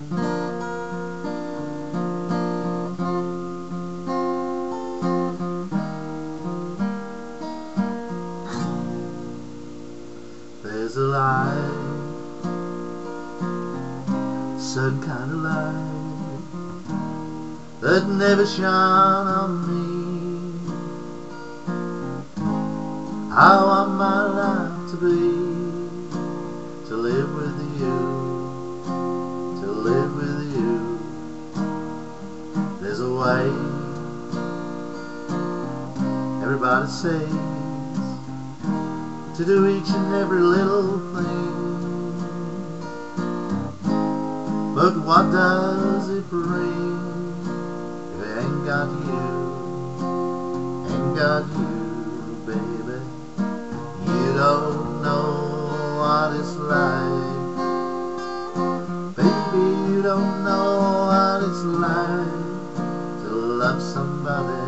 There's a light, certain kind of light that never shone on me. I want my life to be Everybody says to do each and every little thing. But what does it bring if it ain't got you, ain't got you, baby? You don't know what it's like, baby. You don't know what it's like love somebody,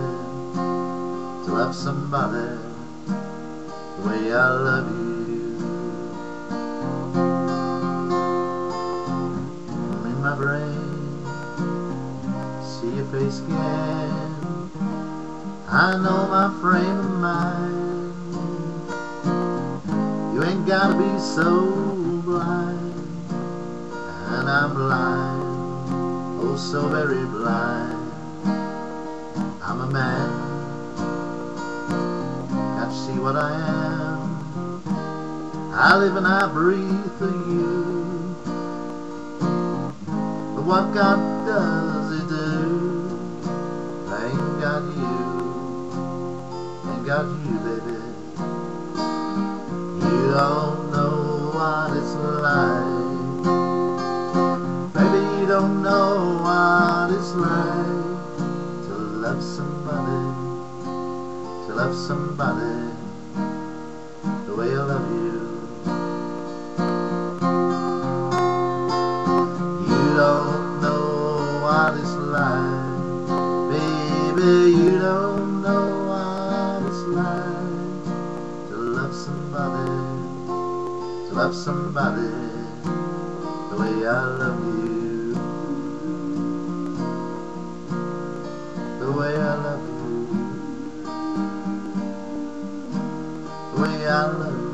to love somebody the way I love you. In my brain, see your face again. I know my frame of mind. You ain't gotta be so blind, and I'm blind, oh so very blind. I'm a man can't see what I am? I live and I breathe for you. But what God does He do? I ain't got you, ain't got you, baby. You don't know what it's like, love somebody to love somebody the way I love you. You don't know what it's like, baby. You don't know what it's like to love somebody, to love somebody the way I love you. 回家了。